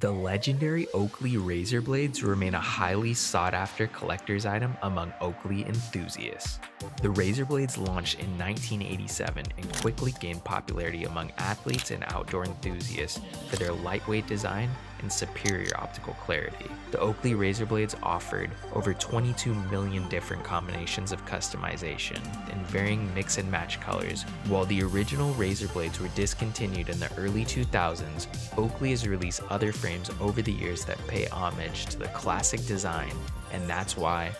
The legendary Oakley razor blades remain a highly sought after collector's item among Oakley enthusiasts. The razor blades launched in 1987 and quickly gained popularity among athletes and outdoor enthusiasts for their lightweight design and superior optical clarity. The Oakley razor blades offered over 22 million different combinations of customization in varying mix and match colors. While the original razor blades were discontinued in the early 2000s, Oakley has released other frames over the years that pay homage to the classic design, and that's why